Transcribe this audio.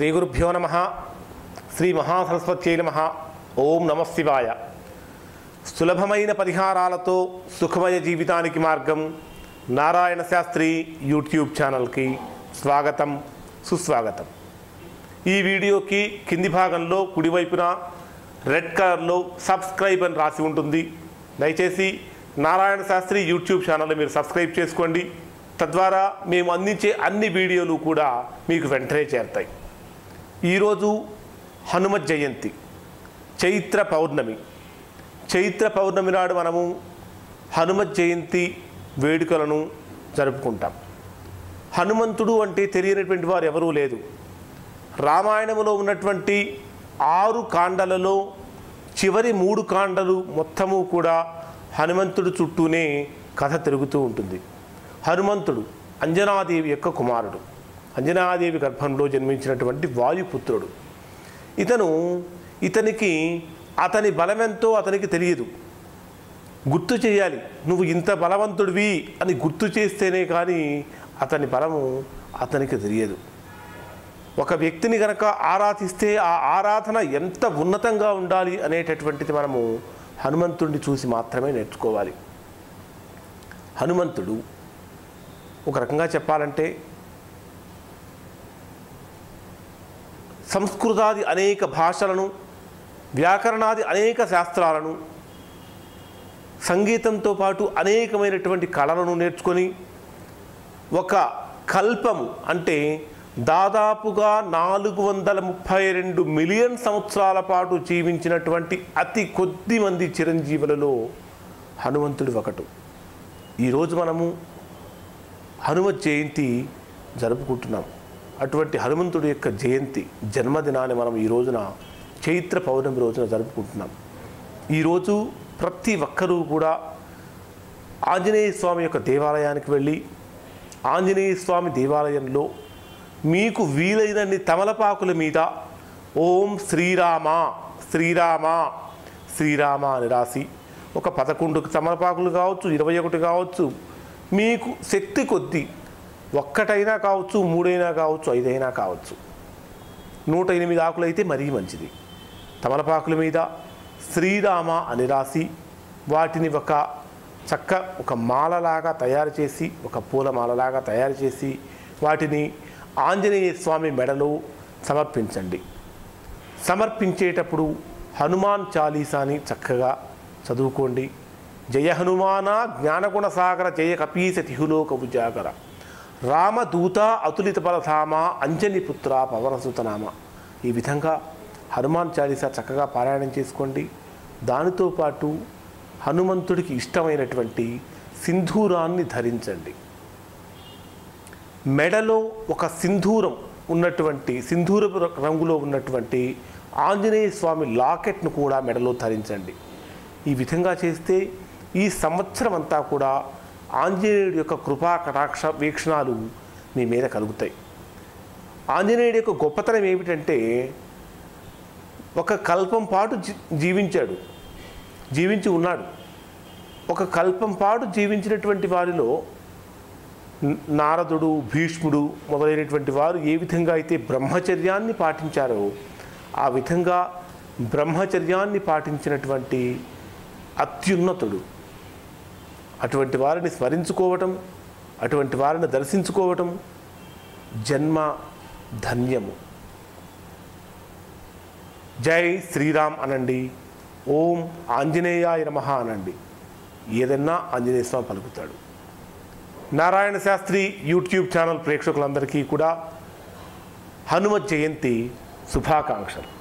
శ్రీ గురుభ్యో నమ. శ్రీ మహాసరస్వత్యై నమ. ఓం నమ శివాయ. సులభమైన పరిహారాలతో సుఖమయ జీవితానికి మార్గం నారాయణ శాస్త్రి యూట్యూబ్ ఛానల్కి స్వాగతం సుస్వాగతం. ఈ వీడియోకి కింది భాగంలో కుడివైపున రెడ్ కలర్లో సబ్స్క్రైబ్ అని రాసి ఉంటుంది. దయచేసి నారాయణ శాస్త్రి యూట్యూబ్ ఛానల్ మీరు సబ్స్క్రైబ్ చేసుకోండి. తద్వారా మేము అందించే అన్ని వీడియోలు కూడా మీకు వెంటనే చేరుతాయి. ఈరోజు హనుమ జయంతి చైత్ర పౌర్ణమి. చైత్ర పౌర్ణమి నాడు మనము హనుమ జయంతి వేడుకలను జరుపుకుంటాం. హనుమంతుడు అంటే తెలియనటువంటి వారు ఎవరూ లేదు. రామాయణములో ఉన్నటువంటి ఆరు కాండలలో చివరి మూడు కాండలు మొత్తము కూడా హనుమంతుడు చుట్టూనే కథ తిరుగుతూ ఉంటుంది. హనుమంతుడు అంజనాదేవి యొక్క కుమారుడు. అంజనాదేవి గర్భంలో జన్మించినటువంటి వాయుపుత్రుడు. ఇతను ఇతనికి అతని బలమెంతో అతనికి తెలియదు. గుర్తు చేయాలి నువ్వు ఇంత బలవంతుడివి అని గుర్తు చేస్తేనే కానీ అతని బలము అతనికి తెలియదు. ఒక వ్యక్తిని గనక ఆరాధిస్తే ఆ ఆరాధన ఎంత ఉన్నతంగా ఉండాలి అనేటటువంటిది మనము హనుమంతుడిని చూసి మాత్రమే నేర్చుకోవాలి. హనుమంతుడు ఒక రకంగా చెప్పాలంటే సంస్కృతాది అనేక భాషలను వ్యాకరణాది అనేక శాస్త్రాలను సంగీతంతో పాటు అనేకమైనటువంటి కళలను నేర్చుకొని ఒక కల్పము అంటే దాదాపుగా నాలుగు వందల ముప్పై రెండు మిలియన్ సంవత్సరాల పాటు జీవించినటువంటి అతి కొద్ది మంది చిరంజీవులలో హనుమంతుడు ఒకటి ఈరోజు మనము హనుమ జయంతి జరుపుకుంటున్నాం అటువంటి హనుమంతుడి యొక్క జయంతి జన్మదినాన్ని మనం ఈ రోజున చైత్ర పౌర్ణమి రోజున జరుపుకుంటున్నాం. ఈరోజు ప్రతి ఒక్కరూ కూడా ఆంజనేయ స్వామి యొక్క దేవాలయానికి వెళ్ళి ఆంజనేయ స్వామి దేవాలయంలో మీకు వీలైనన్ని తమలపాకుల మీద ఓం శ్రీరామ శ్రీరామ శ్రీరామ అని రాసి ఒక పదకొండు తమలపాకులు కావచ్చు ఇరవై ఒకటి కావచ్చు మీకు శక్తి కొద్దీ ఒక్కటైనా కావచ్చు మూడైనా కావచ్చు ఐదైనా కావచ్చు. నూట ఎనిమిది ఆకులు అయితే మరీ మంచిది. తమలపాకుల మీద శ్రీరామ అని రాసి వాటిని ఒక చక్క ఒక మాలలాగా తయారు చేసి ఒక పూల మాలలాగా తయారు చేసి వాటిని ఆంజనేయ స్వామి మెడలో సమర్పించండి. సమర్పించేటప్పుడు హనుమాన్ చాలీసాని చక్కగా చదువుకోండి. జయ హనుమాన జ్ఞానగుణ సాగర జయ కపీస తిహులోక ఉజాగర. రామదూత అతులిత బలధామ అంజని పుత్ర పవనసుతనామ ఈ విధంగా హనుమాన్ చాలీసా చక్కగా పారాయణం చేసుకోండి. దానితో పాటు హనుమంతుడికి ఇష్టమైనటువంటి సింధూరాన్ని ధరించండి. మెడలో ఒక సింధూరం ఉన్నటువంటి సింధూరపు రంగులో ఉన్నటువంటి ఆంజనేయ స్వామి లాకెట్ను కూడా మెడలో ధరించండి. ఈ విధంగా చేస్తే ఈ సంవత్సరం అంతా కూడా ఆంజనేయుడి యొక్క కృపా కటాక్ష వీక్షణాలు మీ మీద కలుగుతాయి. ఆంజనేయుడి యొక్క గొప్పతనం ఏమిటంటే ఒక కల్పం పాటు జీ- జీవించాడు జీవించి ఉన్నాడు. ఒక కల్పం పాటు జీవించినటువంటి వారిలో నారదుడు భీష్ముడు మొదలైనటువంటి వారు ఏ విధంగా అయితే బ్రహ్మచర్యాన్ని పాటించారో ఆ విధంగా బ్రహ్మచర్యాన్ని పాటించినటువంటి అత్యున్నతుడు అటువంటి వారిని స్మరించుకోవటం అటువంటి వారిని దర్శించుకోవటం జన్మ ధన్యము. జై శ్రీరామ్ అనండి. ఓం ఆంజనేయాయ నమ అనండి. ఏదన్నా ఆంజనేయ స్వామి పలుకుతాడు. నారాయణ శాస్త్రి యూట్యూబ్ ఛానల్ ప్రేక్షకులందరికీ కూడా హనుమ జయంతి శుభాకాంక్షలు.